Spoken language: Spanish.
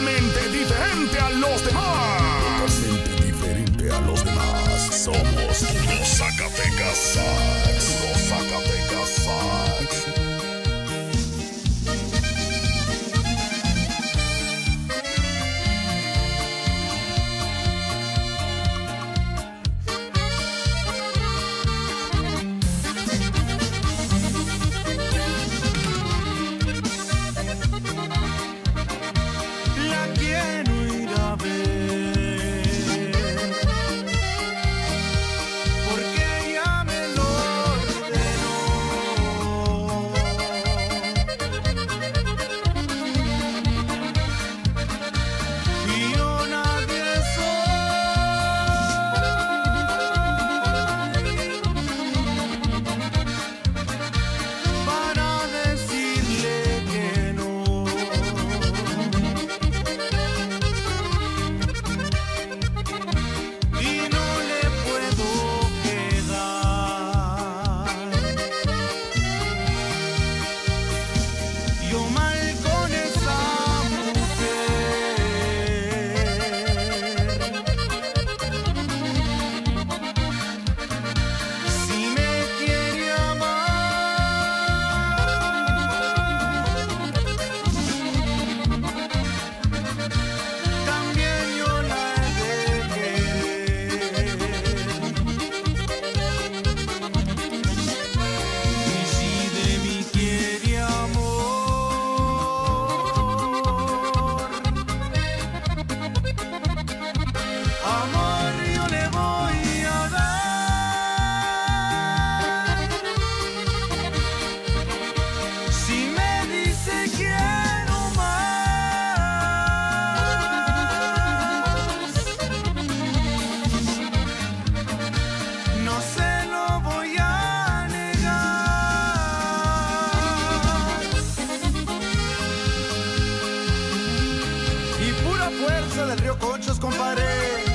totalmente diferente a los demás. Totalmente diferente a los demás. Somos los Zacatecas Los Zacatecas fuerza del río Conchos, compadre.